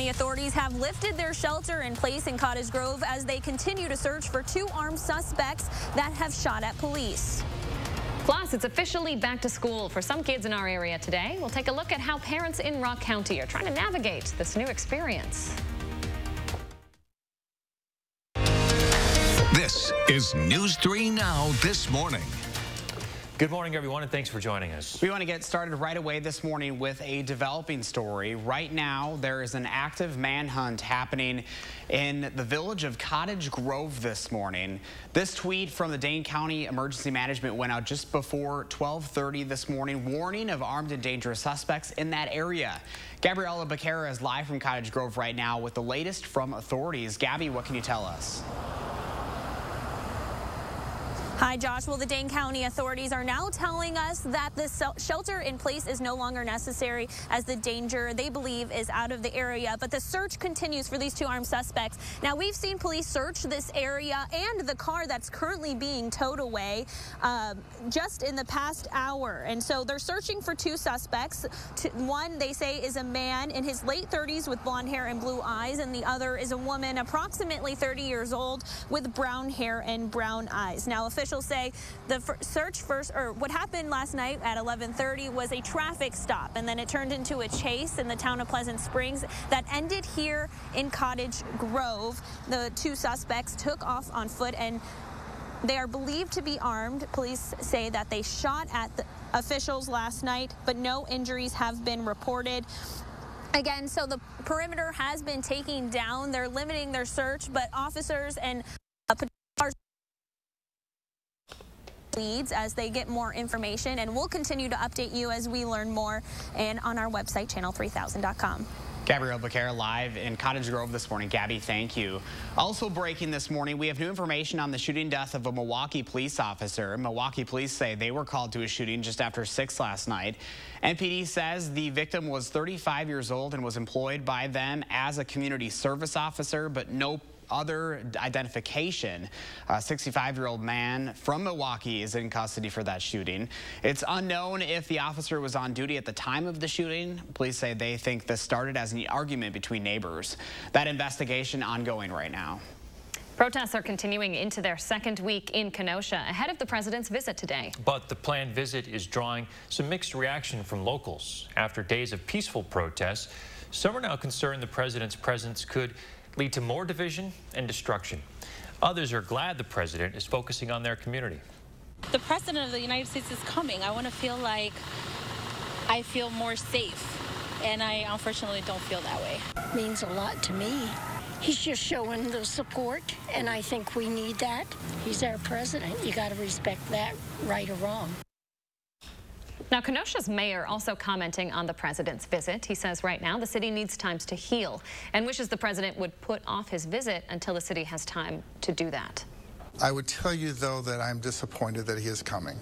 County authorities have lifted their shelter in place in Cottage Grove as they continue to search for two armed suspects that have shot at police. Plus, it's officially back to school for some kids in our area today. We'll take a look at how parents in Rock County are trying to navigate this new experience. This is News 3 Now this morning. Good morning, everyone, and thanks for joining us. We want to get started right away this morning with a developing story. Right now, there is an active manhunt happening in the village of Cottage Grove this morning. This tweet from the Dane County Emergency Management went out just before 1230 this morning, warning of armed and dangerous suspects in that area. Gabriella Becerra is live from Cottage Grove right now with the latest from authorities. Gabby, what can you tell us? Hi, Josh. Well, the Dane County authorities are now telling us that the shelter in place is no longer necessary as the danger they believe is out of the area. But the search continues for these two armed suspects. Now, we've seen police search this area and the car that's currently being towed away um, just in the past hour. And so they're searching for two suspects. One, they say, is a man in his late 30s with blonde hair and blue eyes, and the other is a woman approximately 30 years old with brown hair and brown eyes. Now, officials officials say the search first, or what happened last night at 11:30 was a traffic stop, and then it turned into a chase in the town of Pleasant Springs that ended here in Cottage Grove. The two suspects took off on foot and they are believed to be armed. Police say that they shot at the officials last night, but no injuries have been reported. Again, so the perimeter has been taken down. They're limiting their search, but officers and leads as they get more information, and we'll continue to update you as we learn more and on our website, channel3000.com. Gabrielle Becerra live in Cottage Grove this morning. Gabby, thank you. Also breaking this morning, we have new information on the shooting death of a Milwaukee police officer. Milwaukee police say they were called to a shooting just after 6 last night. MPD says the victim was 35 years old and was employed by them as a community service officer, but no other identification. A 65-year-old man from Milwaukee is in custody for that shooting. It's unknown if the officer was on duty at the time of the shooting. Police say they think this started as an argument between neighbors. That investigation ongoing right now. Protests are continuing into their second week in Kenosha ahead of the president's visit today. But the planned visit is drawing some mixed reaction from locals. After days of peaceful protests, some are now concerned the president's presence could lead to more division and destruction. Others are glad the president is focusing on their community. The president of the United States is coming. I want to feel like I feel more safe. And I unfortunately don't feel that way. Means a lot to me. He's just showing the support, and I think we need that. He's our president. You got to respect that, right or wrong. Now, Kenosha's mayor also commenting on the president's visit. He says right now the city needs time to heal and wishes the president would put off his visit until the city has time to do that. I would tell you, though, that I'm disappointed that he is coming.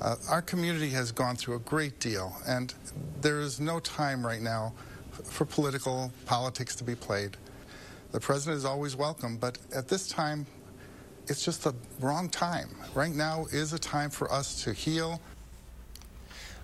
Uh, our community has gone through a great deal, and there is no time right now for political politics to be played. The president is always welcome, but at this time, it's just the wrong time. Right now is a time for us to heal,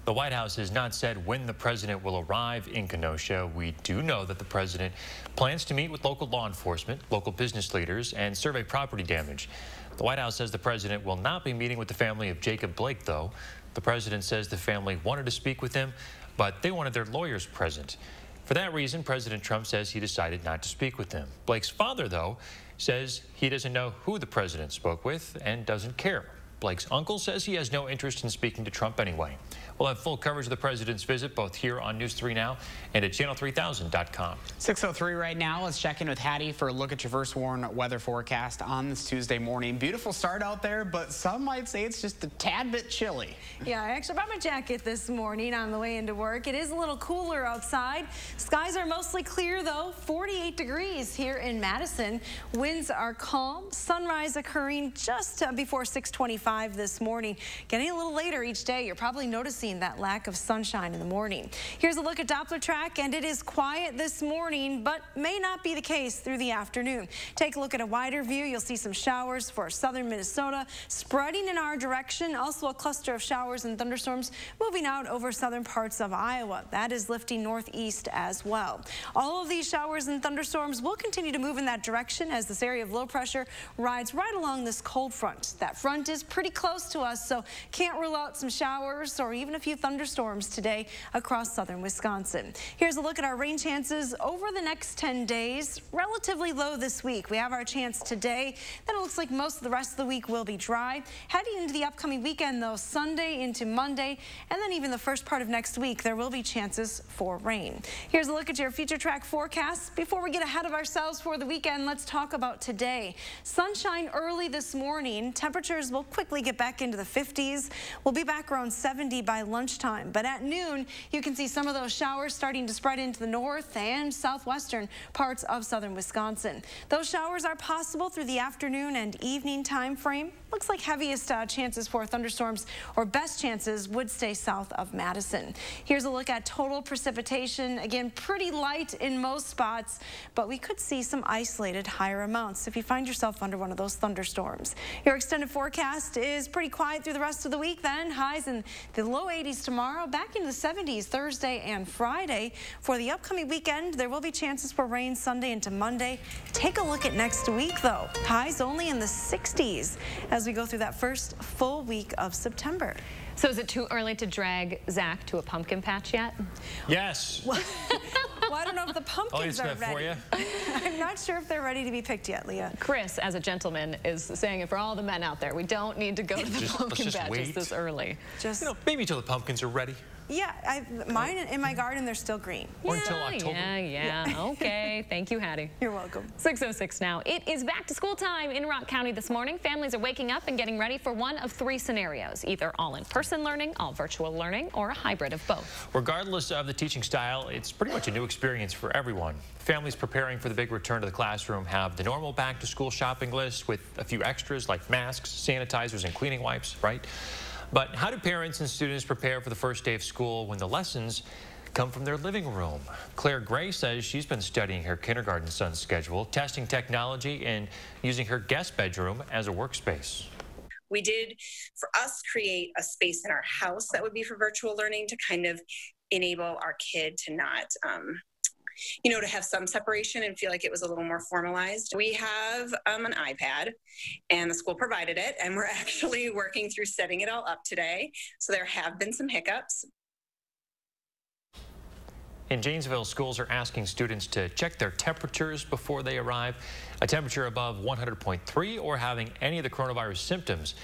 the White House has not said when the president will arrive in Kenosha. We do know that the president plans to meet with local law enforcement, local business leaders, and survey property damage. The White House says the president will not be meeting with the family of Jacob Blake, though. The president says the family wanted to speak with him, but they wanted their lawyers present. For that reason, President Trump says he decided not to speak with them. Blake's father, though, says he doesn't know who the president spoke with and doesn't care. Blake's uncle says he has no interest in speaking to Trump anyway. We'll have full coverage of the president's visit both here on News 3 Now and at channel3000.com. 6.03 right now. Let's check in with Hattie for a look at your first warn weather forecast on this Tuesday morning. Beautiful start out there, but some might say it's just a tad bit chilly. Yeah, I actually brought my jacket this morning on the way into work. It is a little cooler outside. Skies are mostly clear, though. 48 degrees here in Madison. Winds are calm. Sunrise occurring just uh, before 625. this morning. Getting a little later each day, you're probably noticing that lack of sunshine in the morning. Here's a look at Doppler track, and it is quiet this morning, but may not be the case through the afternoon. Take a look at a wider view. You'll see some showers for southern Minnesota spreading in our direction. Also a cluster of showers and thunderstorms moving out over southern parts of Iowa. That is lifting northeast as well. All of these showers and thunderstorms will continue to move in that direction as this area of low pressure rides right along this cold front. That front is pretty close to us, so can't rule out some showers or even a few thunderstorms today across southern Wisconsin. Here's a look at our rain chances over the next 10 days. Relatively low this week. We have our chance today. Then it looks like most of the rest of the week will be dry. Heading into the upcoming weekend, though, Sunday into Monday, and then even the first part of next week, there will be chances for rain. Here's a look at your future track forecast. Before we get ahead of ourselves for the weekend, let's talk about today. Sunshine early this morning. Temperatures will quickly get back into the 50s. We'll be back around 70 by lunchtime. But at noon, you can see some of those showers starting to spread into the north and southwestern parts of southern Wisconsin. Those showers are possible through the afternoon and evening time frame. Looks like heaviest uh, chances for thunderstorms or best chances would stay south of Madison. Here's a look at total precipitation. Again, pretty light in most spots, but we could see some isolated higher amounts if you find yourself under one of those thunderstorms. Your extended forecast is pretty quiet through the rest of the week then. Highs in the low 80s tomorrow, back into the 70s Thursday and Friday. For the upcoming weekend, there will be chances for rain Sunday into Monday. Take a look at next week though. Highs only in the 60s as we go through that first full week of September. So is it too early to drag Zach to a pumpkin patch yet? Yes. well, I don't know if the pumpkins oh, are ready. I'm not sure if they're ready to be picked yet, Leah. Chris, as a gentleman, is saying it for all the men out there. We don't need to go to the just, pumpkin patches wait. this early. Just you know, maybe till the pumpkins are ready. Yeah, I, mine in my garden, they're still green. Or yeah, until October. Yeah, yeah, yeah. okay. Thank you, Hattie. You're welcome. 6.06 now. It is back to school time in Rock County this morning. Families are waking up and getting ready for one of three scenarios, either all in-person learning, all virtual learning, or a hybrid of both. Regardless of the teaching style, it's pretty much a new experience for everyone. Families preparing for the big return to the classroom have the normal back-to-school shopping list with a few extras like masks, sanitizers, and cleaning wipes, right? But how do parents and students prepare for the first day of school when the lessons come from their living room? Claire Gray says she's been studying her kindergarten son's schedule, testing technology, and using her guest bedroom as a workspace. We did, for us, create a space in our house that would be for virtual learning to kind of enable our kid to not um, you know, to have some separation and feel like it was a little more formalized. We have um, an iPad, and the school provided it, and we're actually working through setting it all up today. So there have been some hiccups. In Janesville, schools are asking students to check their temperatures before they arrive. A temperature above 100.3 or having any of the coronavirus symptoms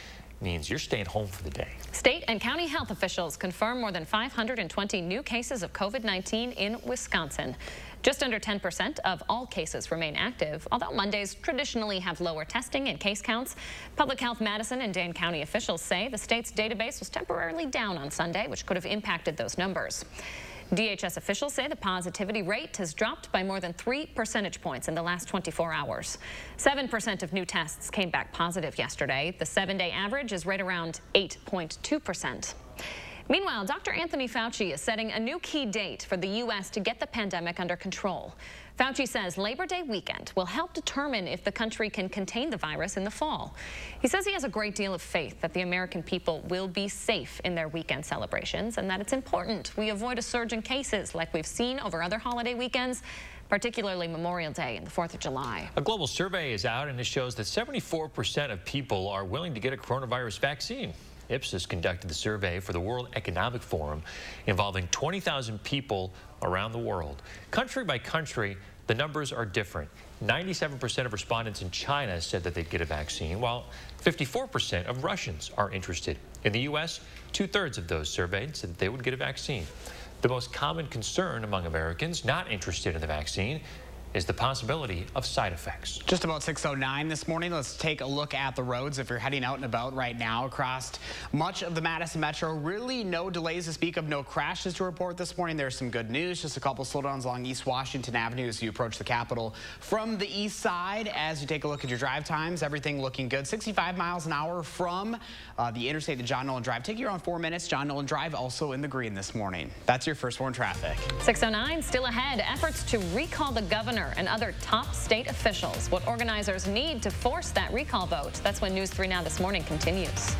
means you're staying home for the day. State and county health officials confirm more than 520 new cases of COVID-19 in Wisconsin. Just under 10% of all cases remain active, although Mondays traditionally have lower testing and case counts. Public Health Madison and Dane County officials say the state's database was temporarily down on Sunday, which could have impacted those numbers. DHS officials say the positivity rate has dropped by more than three percentage points in the last 24 hours. 7% of new tests came back positive yesterday. The seven-day average is right around 8.2%. Meanwhile, Dr. Anthony Fauci is setting a new key date for the U.S. to get the pandemic under control. Fauci says Labor Day weekend will help determine if the country can contain the virus in the fall. He says he has a great deal of faith that the American people will be safe in their weekend celebrations and that it's important we avoid a surge in cases like we've seen over other holiday weekends particularly Memorial Day and the 4th of July. A global survey is out and it shows that 74% of people are willing to get a coronavirus vaccine. Ipsos conducted the survey for the World Economic Forum involving 20,000 people around the world. Country by country, the numbers are different. 97% of respondents in China said that they'd get a vaccine, while 54% of Russians are interested. In the U.S., two-thirds of those surveyed said that they would get a vaccine. The most common concern among Americans not interested in the vaccine is the possibility of side effects. Just about 6.09 this morning, let's take a look at the roads. If you're heading out and about right now across much of the Madison Metro, really no delays to speak of, no crashes to report this morning. There's some good news, just a couple slowdowns along East Washington Avenue as you approach the Capitol from the east side. As you take a look at your drive times, everything looking good. 65 miles an hour from uh, the interstate to John Nolan Drive. Take you around four minutes. John Nolan Drive also in the green this morning. That's your first warn traffic. 609 still ahead. Efforts to recall the governor and other top state officials. What organizers need to force that recall vote. That's when News 3 Now this morning continues.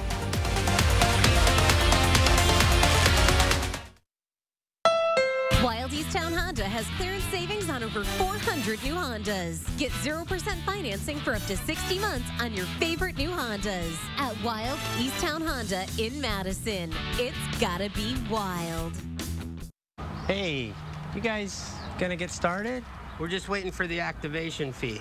Wilde East Towne Honda has clearance savings on over 400 new Hondas. Get 0% financing for up to 60 months on your favorite new Hondas at Wild Easttown Honda in Madison. It's gotta be wild. Hey, you guys gonna get started? We're just waiting for the activation fee.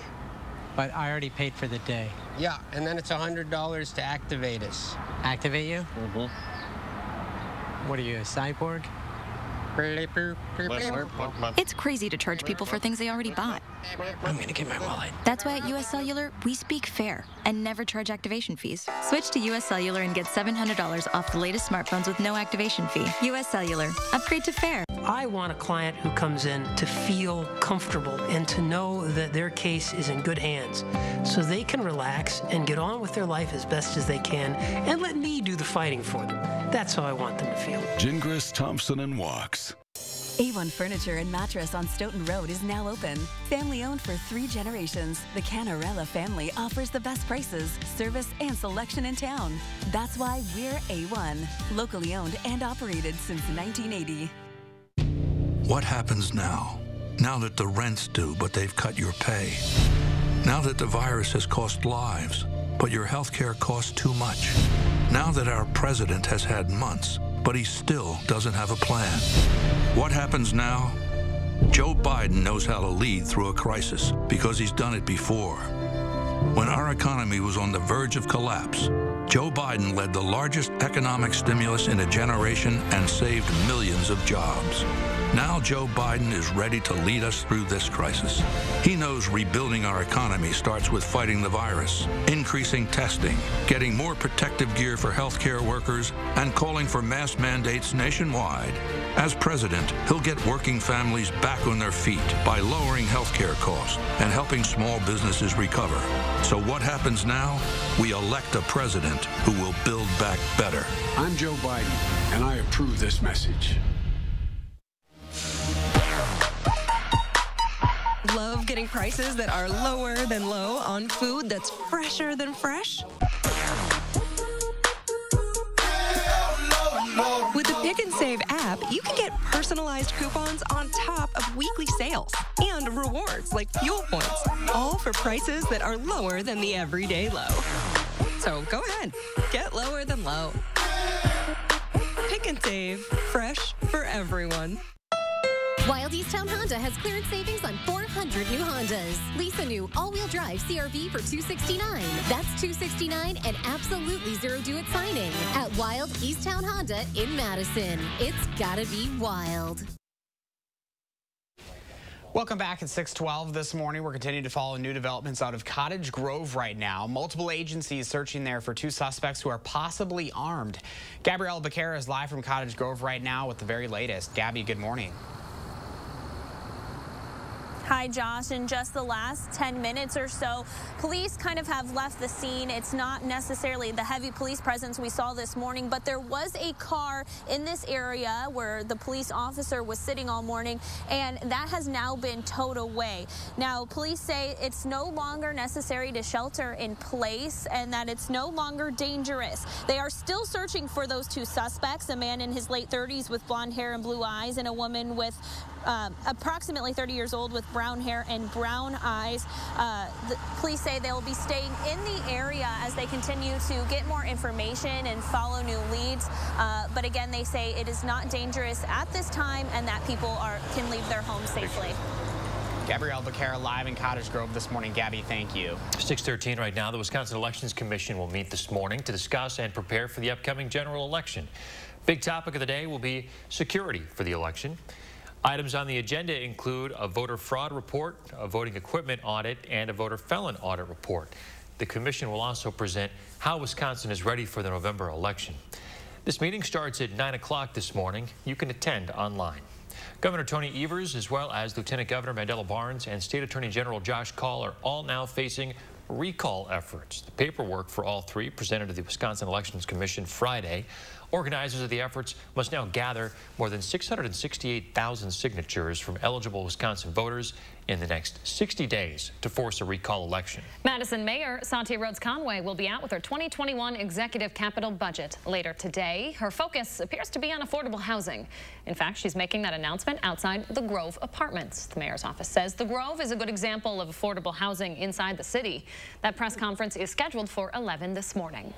But I already paid for the day. Yeah, and then it's $100 to activate us. Activate you? Mm-hmm. What are you, a cyborg? It's crazy to charge people for things they already bought. I'm gonna get my wallet. That's why at US Cellular, we speak fair and never charge activation fees. Switch to US Cellular and get $700 off the latest smartphones with no activation fee. US Cellular, upgrade to fair. I want a client who comes in to feel comfortable and to know that their case is in good hands so they can relax and get on with their life as best as they can and let me do the fighting for them. That's how I want them to feel. Gingras, Thomsen, and Wachs. A1 Furniture and Mattress on Stoughton Road is now open. Family owned for three generations, the Canarella family offers the best prices, service, and selection in town. That's why we're A1, locally owned and operated since 1980. What happens now? Now that the rent's due, but they've cut your pay. Now that the virus has cost lives, but your health care costs too much. Now that our president has had months, but he still doesn't have a plan. What happens now? Joe Biden knows how to lead through a crisis because he's done it before. When our economy was on the verge of collapse, Joe Biden led the largest economic stimulus in a generation and saved millions of jobs. Now Joe Biden is ready to lead us through this crisis. He knows rebuilding our economy starts with fighting the virus, increasing testing, getting more protective gear for healthcare workers, and calling for mask mandates nationwide. As president, he'll get working families back on their feet by lowering healthcare costs and helping small businesses recover. So what happens now? We elect a president who will build back better. I'm Joe Biden, and I approve this message. Love getting prices that are lower than low on food that's fresher than fresh? With the Pick and Save app, you can get personalized coupons on top of weekly sales and rewards like fuel points, all for prices that are lower than the everyday low. So go ahead, get lower than low. Pick and Save, fresh for everyone. Wilde East Towne Honda has clearance savings on 400 new Hondas. Lease a new all-wheel drive CRV for 269. That's 269 and absolutely zero due at signing at Wilde East Towne Honda in Madison. It's gotta be wild. Welcome back at 612 this morning. We're continuing to follow new developments out of Cottage Grove right now. Multiple agencies searching there for two suspects who are possibly armed. Gabrielle Becerra is live from Cottage Grove right now with the very latest. Gabby, good morning. Hi, Josh. In just the last 10 minutes or so, police kind of have left the scene. It's not necessarily the heavy police presence we saw this morning, but there was a car in this area where the police officer was sitting all morning, and that has now been towed away. Now, police say it's no longer necessary to shelter in place and that it's no longer dangerous. They are still searching for those two suspects, a man in his late 30s with blonde hair and blue eyes, and a woman with um, approximately 30 years old with brown hair and brown eyes. Uh, the police say they will be staying in the area as they continue to get more information and follow new leads. Uh, but again, they say it is not dangerous at this time and that people are can leave their homes safely. Gabrielle Becerra live in Cottage Grove this morning. Gabby, thank you. 613 right now. The Wisconsin Elections Commission will meet this morning to discuss and prepare for the upcoming general election. Big topic of the day will be security for the election. Items on the agenda include a voter fraud report, a voting equipment audit, and a voter felon audit report. The commission will also present how Wisconsin is ready for the November election. This meeting starts at 9 o'clock this morning. You can attend online. Governor Tony Evers, as well as Lieutenant Governor Mandela Barnes and State Attorney General Josh Kaul are all now facing recall efforts. The paperwork for all three presented to the Wisconsin Elections Commission Friday. Organizers of the efforts must now gather more than 668,000 signatures from eligible Wisconsin voters in the next 60 days to force a recall election. Madison Mayor Satya Rhodes Conway will be out with her 2021 executive capital budget later today. Her focus appears to be on affordable housing. In fact, she's making that announcement outside the Grove Apartments. The mayor's office says the Grove is a good example of affordable housing inside the city. That press conference is scheduled for 11 this morning.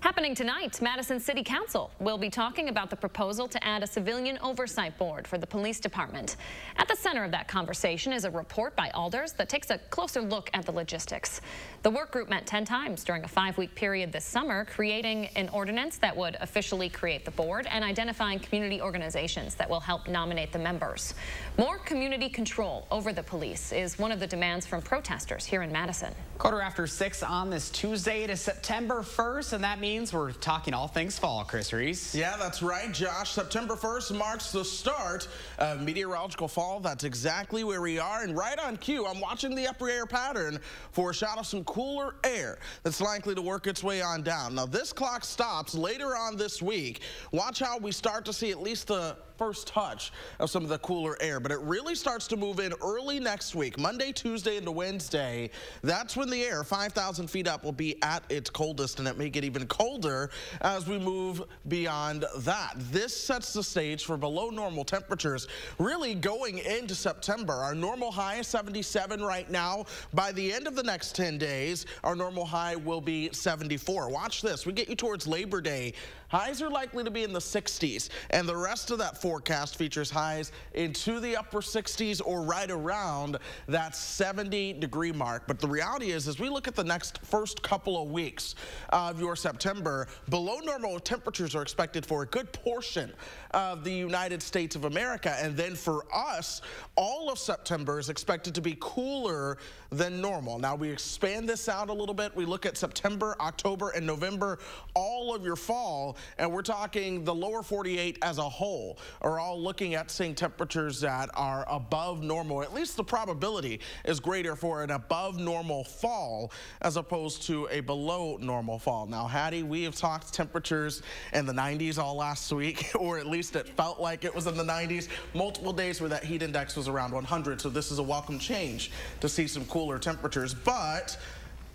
Happening tonight, Madison City Council will be talking about the proposal to add a civilian oversight board for the police department. At the center of that conversation is a report by alders that takes a closer look at the logistics. The work group met 10 times during a five-week period this summer, creating an ordinance that would officially create the board and identifying community organizations that will help nominate the members. More community control over the police is one of the demands from protesters here in Madison. Quarter after six on this Tuesday. Is September 1st, and that means we're talking all things fall, Chris Reese. Yeah, that's right, Josh. September 1st marks the start of meteorological fall. That's exactly where we are. And right on cue, I'm watching the upper air pattern for a shot of some cooler air that's likely to work its way on down. Now, this clock stops later on this week. Watch how we start to see at least the first touch of some of the cooler air, but it really starts to move in early next week, Monday, Tuesday, into Wednesday. That's when the air 5,000 feet up will be at its coldest, and it may get even colder as we move beyond that. This sets the stage for below normal temperatures really going into September. Our normal high is 77 right now. By the end of the next 10 days, our normal high will be 74. Watch this. We get you towards Labor Day. Highs are likely to be in the 60s, and the rest of that forecast features highs into the upper 60s or right around that 70 degree mark. But the reality is, as we look at the next first couple of weeks of your September, below normal temperatures are expected for a good portion of the United States of America. And then for us, all of September is expected to be cooler than normal. Now we expand this out a little bit. We look at September, October, and November, all of your fall and we're talking the lower 48 as a whole are all looking at seeing temperatures that are above normal. At least the probability is greater for an above normal fall as opposed to a below normal fall. Now, Hattie, we have talked temperatures in the 90s all last week, or at least it felt like it was in the 90s. Multiple days where that heat index was around 100, so this is a welcome change to see some cooler temperatures. But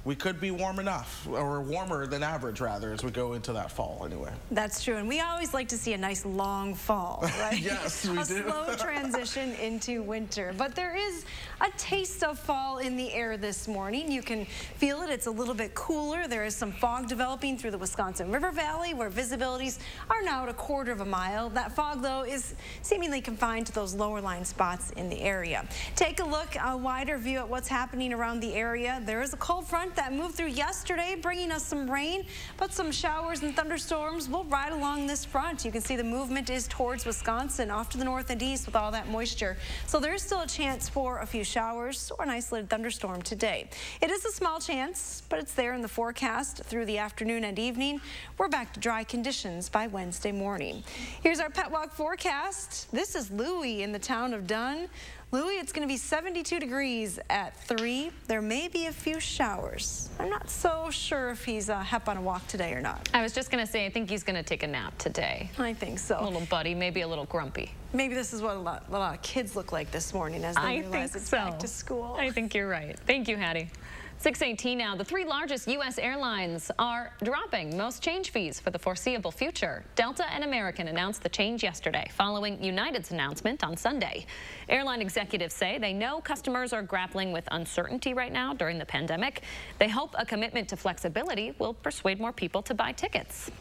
we could be warm enough, or warmer than average, rather, as we go into that fall anyway. That's true, and we always like to see a nice long fall, right? yes, we a do. A slow transition into winter, but there is a taste of fall in the air this morning. You can feel it. It's a little bit cooler. There is some fog developing through the Wisconsin River Valley, where visibilities are now at a quarter of a mile. That fog, though, is seemingly confined to those lower line spots in the area. Take a look, a wider view at what's happening around the area. There is a cold front that moved through yesterday, bringing us some rain, but some showers and thunderstorms will ride along this front. You can see the movement is towards Wisconsin, off to the north and east with all that moisture. So there is still a chance for a few showers or an isolated thunderstorm today. It is a small chance, but it's there in the forecast through the afternoon and evening. We're back to dry conditions by Wednesday morning. Here's our Pet Walk forecast. This is Louie in the town of Dunn. Louie, it's going to be 72 degrees at 3. There may be a few showers. I'm not so sure if he's uh, hep on a walk today or not. I was just going to say, I think he's going to take a nap today. I think so. A little buddy, maybe a little grumpy. Maybe this is what a lot, a lot of kids look like this morning as they I realize think it's so. back to school. I think you're right. Thank you, Hattie. 618 now. The three largest U.S. airlines are dropping most change fees for the foreseeable future. Delta and American announced the change yesterday, following United's announcement on Sunday. Airline executives say they know customers are grappling with uncertainty right now during the pandemic. They hope a commitment to flexibility will persuade more people to buy tickets.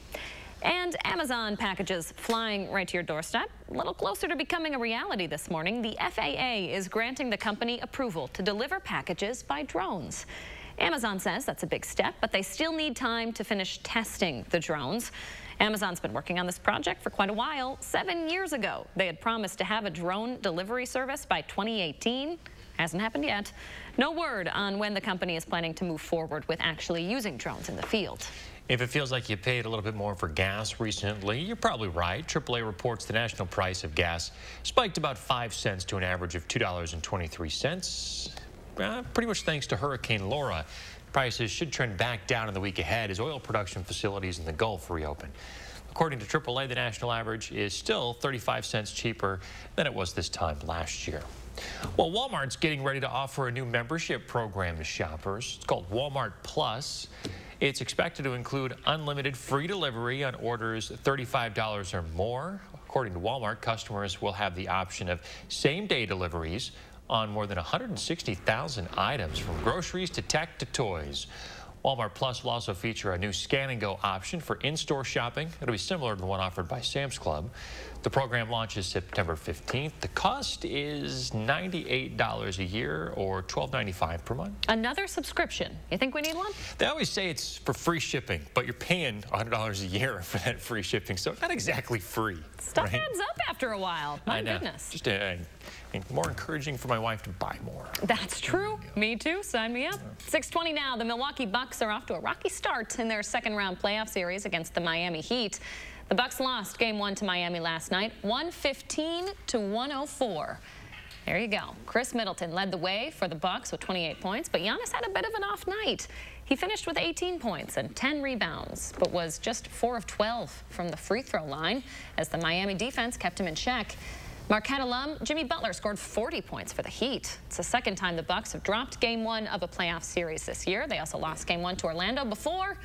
And Amazon packages flying right to your doorstep. A little closer to becoming a reality this morning, the FAA is granting the company approval to deliver packages by drones. Amazon says that's a big step, but they still need time to finish testing the drones. Amazon's been working on this project for quite a while. Seven years ago, they had promised to have a drone delivery service by 2018. Hasn't happened yet. No word on when the company is planning to move forward with actually using drones in the field. If it feels like you paid a little bit more for gas recently, you're probably right. AAA reports the national price of gas spiked about 5 cents to an average of $2.23. Uh, pretty much thanks to Hurricane Laura. Prices should trend back down in the week ahead as oil production facilities in the Gulf reopen. According to AAA, the national average is still 35 cents cheaper than it was this time last year. Well, Walmart's getting ready to offer a new membership program to shoppers. It's called Walmart Plus. It's expected to include unlimited free delivery on orders $35 or more. According to Walmart, customers will have the option of same-day deliveries on more than 160,000 items from groceries to tech to toys. Walmart Plus will also feature a new scan and go option for in-store shopping. It'll be similar to the one offered by Sam's Club. The program launches September 15th. The cost is $98 a year or $12.95 per month. Another subscription. You think we need one? They always say it's for free shipping, but you're paying $100 a year for that free shipping, so not exactly free. Stuff right? adds up after a while. My goodness. Just uh, more encouraging for my wife to buy more. That's true. Me too. Sign me up. 620 now. The Milwaukee Bucks are off to a rocky start in their second round playoff series against the Miami Heat. The Bucks lost game one to Miami last night, 115 to 104. There you go. Khris Middleton led the way for the Bucks with 28 points, but Giannis had a bit of an off night. He finished with 18 points and 10 rebounds, but was just 4 of 12 from the free throw line as the Miami defense kept him in check. Marquette alum Jimmy Butler scored 40 points for the Heat. It's the second time the Bucks have dropped game one of a playoff series this year. They also lost game one to Orlando before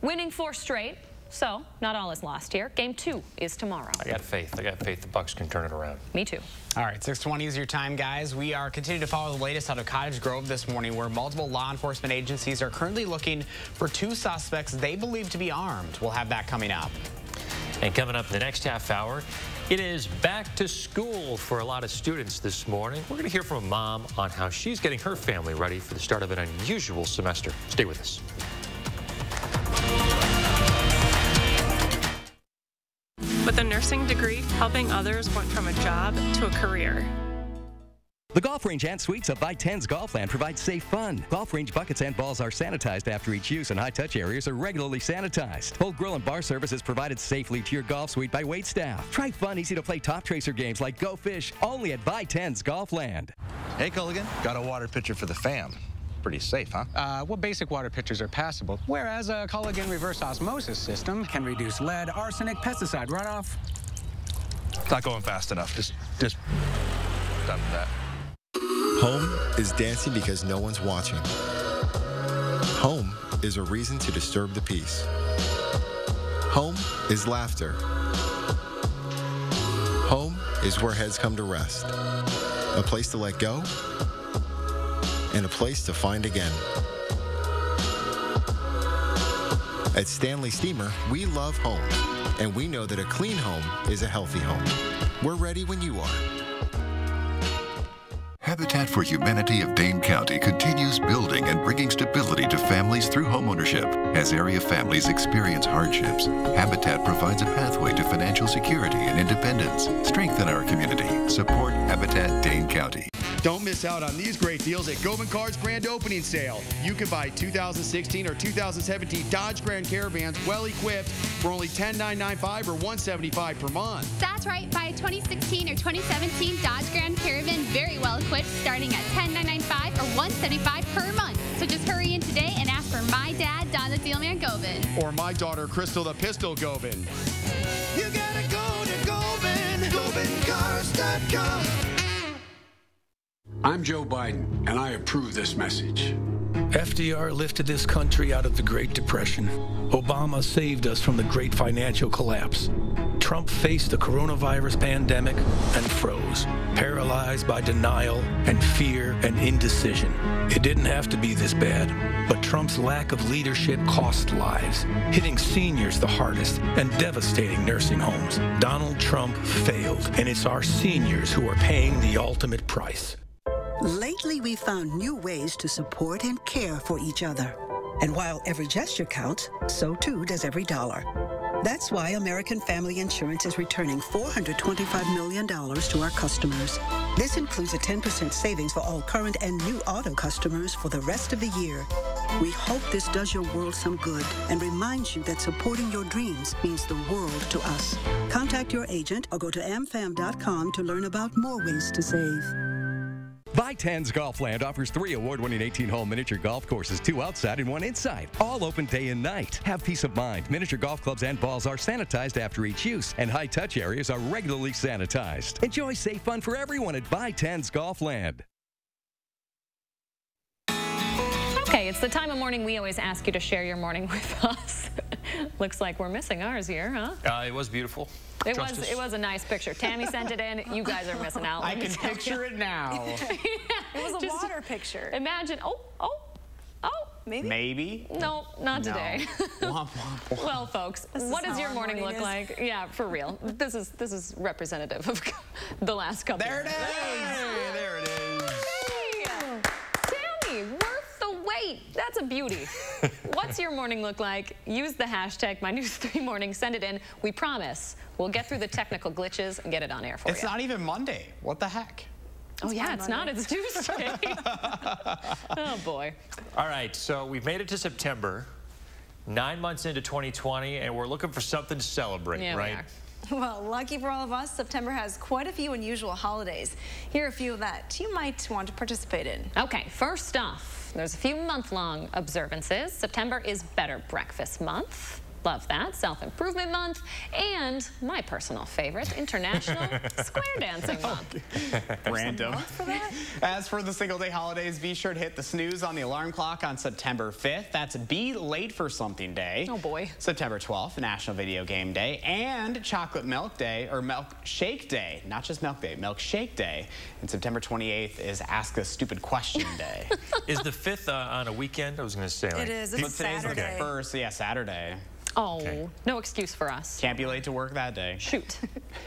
winning four straight. So, not all is lost here. Game two is tomorrow. I got faith. I got faith the Bucks can turn it around. Me too. All right, 620 is your time, guys. We are continuing to follow the latest out of Cottage Grove this morning, where multiple law enforcement agencies are currently looking for two suspects they believe to be armed. We'll have that coming up. And coming up in the next half hour, it is back to school for a lot of students this morning. We're going to hear from a mom on how she's getting her family ready for the start of an unusual semester. Stay with us. Nursing degree, helping others went from a job to a career. The Golf Range and Suites of Vitense Golfland provide safe fun. Golf Range buckets and balls are sanitized after each use and high-touch areas are regularly sanitized. Full grill and bar service is provided safely to your golf suite by wait staff. Try fun, easy-to-play top tracer games like Go Fish, only at Vitense Golfland. Hey, Culligan. Got a water pitcher for the fam. Pretty safe, huh? Uh, well, basic water pitchers are passable, whereas a Culligan reverse osmosis system can reduce lead, arsenic, pesticide runoff. Not going fast enough. Just, just done with that. Home is dancing because no one's watching. Home is a reason to disturb the peace. Home is laughter. Home is where heads come to rest. A place to let go and a place to find again. At Stanley Steamer, we love home, and we know that a clean home is a healthy home. We're ready when you are. Habitat for Humanity of Dane County continues building and bringing stability to families through homeownership. As area families experience hardships, Habitat provides a pathway to financial security and independence. Strengthen our community. Support Habitat Dane County. Don't miss out on these great deals at Govan Cars Grand Opening Sale. You can buy 2016 or 2017 Dodge Grand Caravans well equipped for only 10,995 or 175 per month. That's right. Buy a 2016 or 2017 Dodge Grand Caravan very well equipped starting at 10,995 or 175 per month. So just hurry in today and ask for my dad, Don the Dealman Govan. Or my daughter, Crystal the Pistol Govan. You gotta go to Govan, GovanCars.com. I'm Joe Biden, and I approve this message. FDR lifted this country out of the Great Depression. Obama saved us from the great financial collapse. Trump faced the coronavirus pandemic and froze, paralyzed by denial and fear and indecision. It didn't have to be this bad, but Trump's lack of leadership cost lives, hitting seniors the hardest and devastating nursing homes. Donald Trump failed, and it's our seniors who are paying the ultimate price. Lately, we've found new ways to support and care for each other. And while every gesture counts, so too does every dollar. That's why American Family Insurance is returning $425 million to our customers. This includes a 10% savings for all current and new auto customers for the rest of the year. We hope this does your world some good and reminds you that supporting your dreams means the world to us. Contact your agent or go to amfam.com to learn about more ways to save. Golf Golfland offers three award-winning 18-hole miniature golf courses, two outside and one inside, all open day and night. Have peace of mind. Miniature golf clubs and balls are sanitized after each use, and high-touch areas are regularly sanitized. Enjoy safe fun for everyone at Golf Golfland. Okay, it's the time of morning we always ask you to share your morning with us. Looks like we're missing ours here, huh? Uh, it was beautiful. It was it was a nice picture. Tammy sent it in. You guys are missing out. I can picture you. it now. yeah, it was a Just water picture. Imagine. Oh, oh, oh. Maybe. Maybe. No, not no. today. womp, womp, womp. Well, folks, this what does your morning, morning look like? Yeah, for real. This is this is representative of the last couple. There it is. Hey, there it is. Hey, Tammy, worth the wait. That's a beauty. What's your morning look like? Use the hashtag My News 3 Morning. Send it in. We promise we'll get through the technical glitches and get it on air for it's you. It's not even Monday. What the heck? Oh, yeah, it's Monday. not. It's Tuesday. oh, boy. All right, so we've made it to September, nine months into 2020, and we're looking for something to celebrate, yeah, right? Well, lucky for all of us, September has quite a few unusual holidays. Here are a few that you might want to participate in. Okay, first off, there's a few month-long observances. September is Better Breakfast Month. Love that. Self-Improvement Month. And my personal favorite, International Square Dancing Month. Random. For As for the single day holidays, be sure to hit the snooze on the alarm clock on September 5th. That's Be Late for Something Day. Oh boy. September 12th, National Video Game Day. And Chocolate Milk Day, or Milk Shake Day. Not just Milk Day, Milk Shake Day. And September 28th is Ask a Stupid Question Day. is the 5th uh, on a weekend? I was going to say. Like, it is. It's Saturday. Okay. First, yeah, Saturday. Oh, okay. no excuse for us. Can't be late to work that day. Shoot.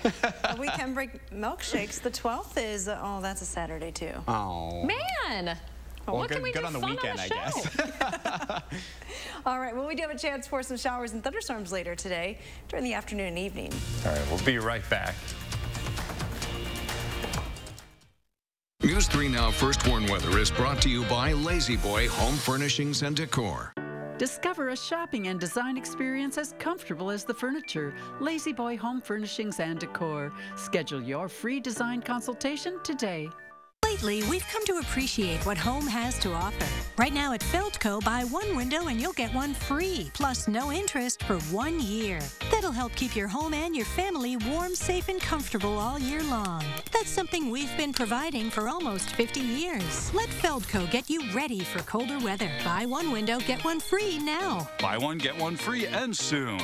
we can break milkshakes. The 12th is, oh, that's a Saturday too. Oh. Man. Well, what good, can we good do on the fun weekend, on the I guess. All right, well, we do have a chance for some showers and thunderstorms later today during the afternoon and evening. All right, we'll be right back. News 3 Now First Warn Weather is brought to you by La-Z-Boy Home Furnishings and Decor. Discover a shopping and design experience as comfortable as the furniture. La-Z-Boy Home Furnishings and Decor. Schedule your free design consultation today. Lately, we've come to appreciate what home has to offer. Right now at Feldco, buy one window and you'll get one free, plus no interest for one year. That'll help keep your home and your family warm, safe, and comfortable all year long. That's something we've been providing for almost 50 years. Let Feldco get you ready for colder weather. Buy one window, get one free now. Buy one, get one free, and soon.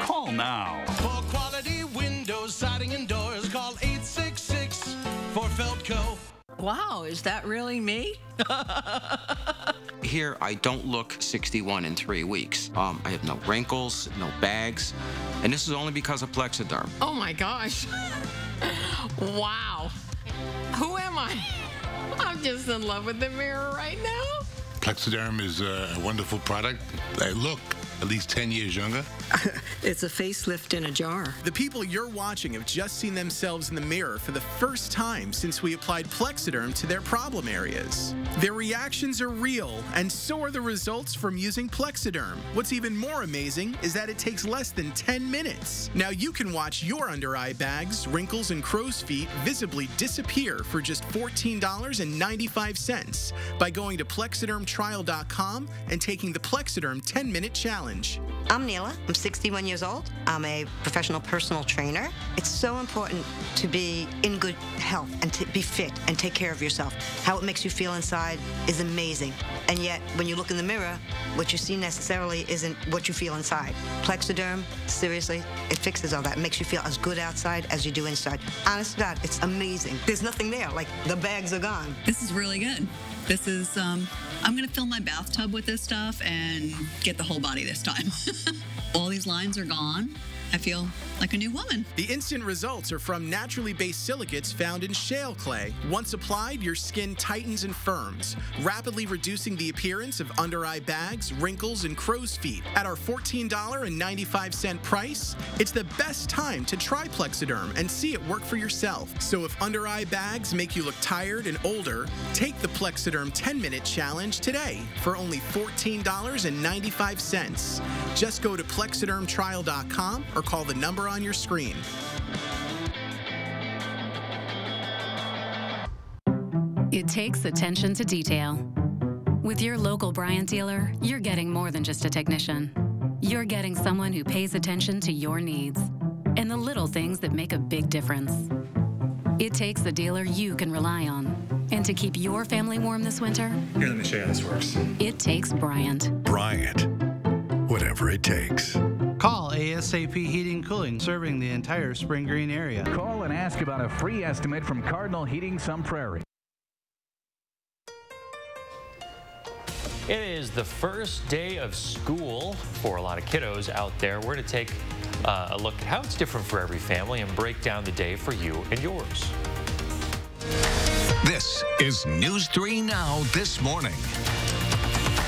Call now. For quality windows, siding, and doors, call 866 for Feldco. Wow, is that really me? Here, I don't look 61 in three weeks. Um, I have no wrinkles, no bags, and this is only because of Plexaderm. Oh my gosh. wow. Who am I? I'm just in love with the mirror right now. Plexaderm is a wonderful product. I look at least 10 years younger. it's a facelift in a jar. The people you're watching have just seen themselves in the mirror for the first time since we applied Plexaderm to their problem areas. Their reactions are real, and so are the results from using Plexaderm. What's even more amazing is that it takes less than 10 minutes. Now you can watch your under eye bags, wrinkles, and crow's feet visibly disappear for just $14.95 by going to plexadermtrial.com and taking the Plexaderm 10 minute challenge. I'm Neela. I'm 61 years old. I'm a professional personal trainer. It's so important to be in good health and to be fit and take care of yourself. How it makes you feel inside is amazing. And yet, when you look in the mirror, what you see necessarily isn't what you feel inside. Plexaderm, seriously, it fixes all that. It makes you feel as good outside as you do inside. Honest to God, it's amazing. There's nothing there. Like, the bags are gone. This is really good. This is, um, I'm to fill my bathtub with this stuff and get the whole body this time. All these lines are gone. I feel like a new woman. The instant results are from naturally based silicates found in shale clay. Once applied, your skin tightens and firms, rapidly reducing the appearance of under eye bags, wrinkles, and crow's feet. At our $14.95 price, it's the best time to try Plexaderm and see it work for yourself. So if under eye bags make you look tired and older, take the Plexaderm 10 minute challenge today for only $14.95. Just go to plexadermtrial.com or call the number on your screen. It takes attention to detail. With your local Bryant dealer, you're getting more than just a technician. You're getting someone who pays attention to your needs and the little things that make a big difference. It takes a dealer you can rely on. And to keep your family warm this winter, Here, let me show you how this works. it takes Bryant. Bryant. Whatever it takes. Call ASAP Heating Cooling, serving the entire Spring Green area. Call and ask about a free estimate from Cardinal Heating Sun Prairie. It is the first day of school for a lot of kiddos out there. We're going to take uh, a look at how it's different for every family and break down the day for you and yours. This is News 3 Now this morning.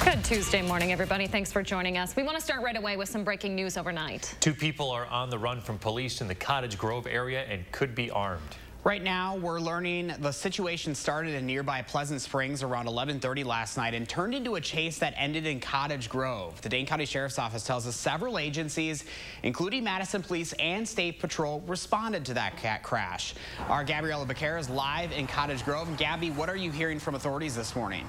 Good Tuesday morning, everybody. Thanks for joining us. We want to start right away with some breaking news overnight. Two people are on the run from police in the Cottage Grove area and could be armed. Right now, we're learning the situation started in nearby Pleasant Springs around 11:30 last night and turned into a chase that ended in Cottage Grove. The Dane County Sheriff's Office tells us several agencies, including Madison Police and State Patrol, responded to that cat crash. Our Gabriella Becerra is live in Cottage Grove. And Gabby, what are you hearing from authorities this morning?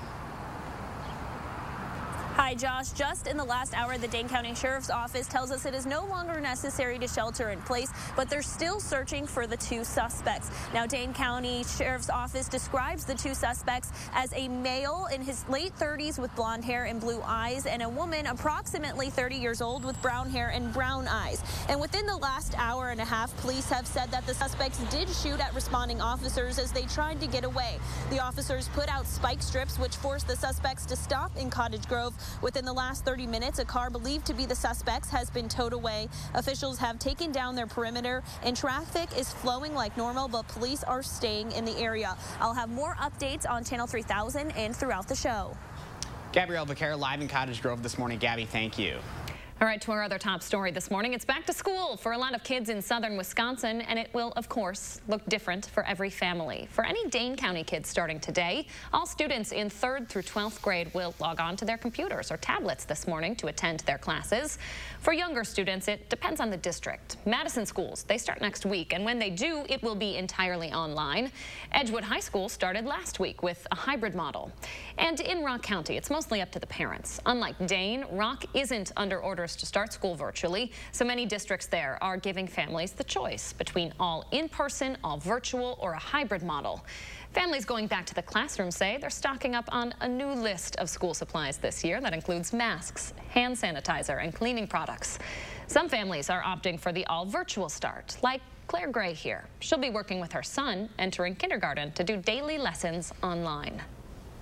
Hi, Josh. Just in the last hour, the Dane County Sheriff's Office tells us it is no longer necessary to shelter in place, but they're still searching for the two suspects. Now, Dane County Sheriff's Office describes the two suspects as a male in his late 30s with blonde hair and blue eyes, and a woman approximately 30 years old with brown hair and brown eyes. And within the last hour and a half, police have said that the suspects did shoot at responding officers as they tried to get away. The officers put out spike strips, which forced the suspects to stop in Cottage Grove. Within the last 30 minutes, a car believed to be the suspects has been towed away. Officials have taken down their perimeter, and traffic is flowing like normal, but police are staying in the area. I'll have more updates on Channel 3000 and throughout the show. Gabrielle Becerra live in Cottage Grove this morning. Gabby, thank you. All right, to our other top story this morning. It's back to school for a lot of kids in southern Wisconsin, and it will, of course, look different for every family. For any Dane County kids starting today, all students in 3rd through 12th grade will log on to their computers or tablets this morning to attend their classes. For younger students, it depends on the district. Madison schools, they start next week, and when they do, it will be entirely online. Edgewood High School started last week with a hybrid model. And in Rock County, it's mostly up to the parents. Unlike Dane, Rock isn't under orders to start school virtually, so many districts there are giving families the choice between all in-person, all virtual, or a hybrid model. Families going back to the classroom say they're stocking up on a new list of school supplies this year that includes masks, hand sanitizer, and cleaning products. Some families are opting for the all virtual start, like Claire Gray here. She'll be working with her son, entering kindergarten, to do daily lessons online.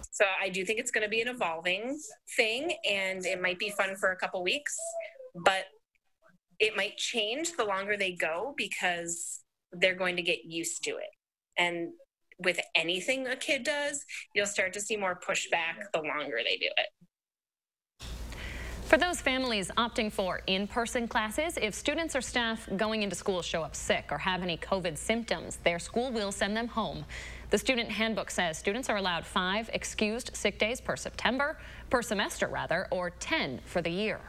So I do think it's going to be an evolving thing and it might be fun for a couple weeks, but it might change the longer they go because they're going to get used to it. And with anything a kid does, you'll start to see more pushback the longer they do it. For those families opting for in-person classes, if students or staff going into school show up sick or have any COVID symptoms, their school will send them home. The student handbook says students are allowed five excused sick days per September, per semester rather, or 10 for the year.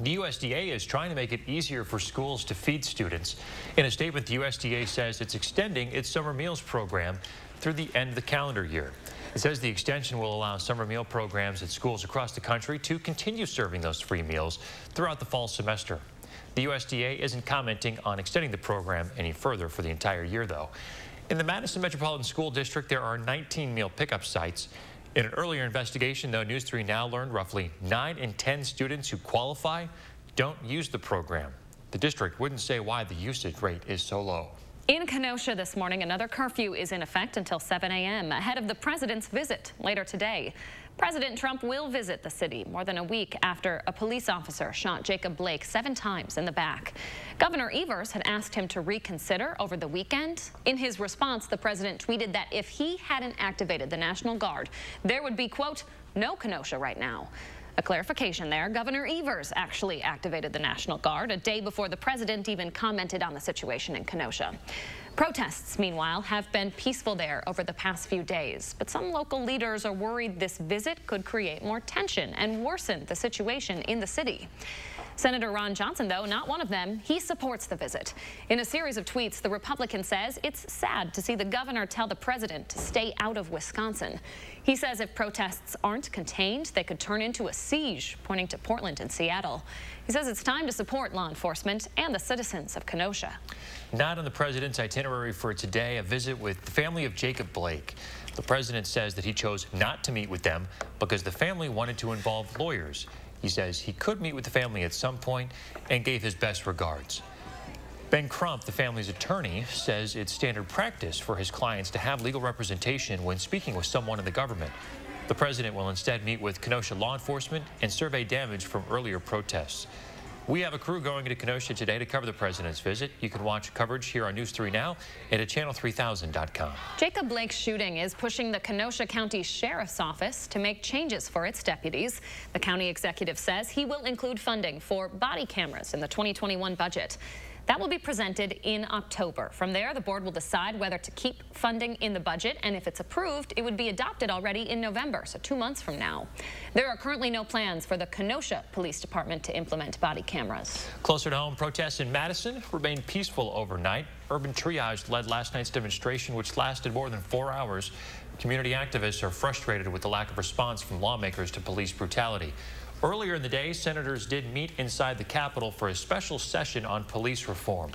The USDA is trying to make it easier for schools to feed students. In a statement, the USDA says it's extending its summer meals program through the end of the calendar year. It says the extension will allow summer meal programs at schools across the country to continue serving those free meals throughout the fall semester. The USDA isn't commenting on extending the program any further for the entire year, though. In the Madison Metropolitan School District, there are 19 meal pickup sites. In an earlier investigation, though, News 3 now learned roughly 9 in 10 students who qualify don't use the program. The district wouldn't say why the usage rate is so low. In Kenosha this morning, another curfew is in effect until 7 a.m. ahead of the president's visit later today. President Trump will visit the city more than a week after a police officer shot Jacob Blake seven times in the back. Governor Evers had asked him to reconsider over the weekend. In his response, the president tweeted that if he hadn't activated the National Guard, there would be, quote, no Kenosha right now. A clarification there, Governor Evers actually activated the National Guard a day before the president even commented on the situation in Kenosha. Protests, meanwhile, have been peaceful there over the past few days, but some local leaders are worried this visit could create more tension and worsen the situation in the city. Senator Ron Johnson, though, not one of them. He supports the visit. In a series of tweets, the Republican says it's sad to see the governor tell the president to stay out of Wisconsin. He says if protests aren't contained, they could turn into a siege, pointing to Portland and Seattle. He says it's time to support law enforcement and the citizens of Kenosha. Not on the president's itinerary for today, a visit with the family of Jacob Blake. The president says that he chose not to meet with them because the family wanted to involve lawyers. He says he could meet with the family at some point and gave his best regards. Ben Crump, the family's attorney, says it's standard practice for his clients to have legal representation when speaking with someone in the government. The president will instead meet with Kenosha law enforcement and survey damage from earlier protests. We have a crew going to Kenosha today to cover the president's visit. You can watch coverage here on News 3 Now and at channel3000.com. Jacob Blake's shooting is pushing the Kenosha County Sheriff's Office to make changes for its deputies. The county executive says he will include funding for body cameras in the 2021 budget. That will be presented in October. From there, the board will decide whether to keep funding in the budget, and if it's approved, it would be adopted already in November, so two months from now. There are currently no plans for the Kenosha Police Department to implement body cameras. Closer to home, protests in Madison remained peaceful overnight. Urban Triage led last night's demonstration, which lasted more than four hours. Community activists are frustrated with the lack of response from lawmakers to police brutality. Earlier in the day, senators did meet inside the Capitol for a special session on police reform.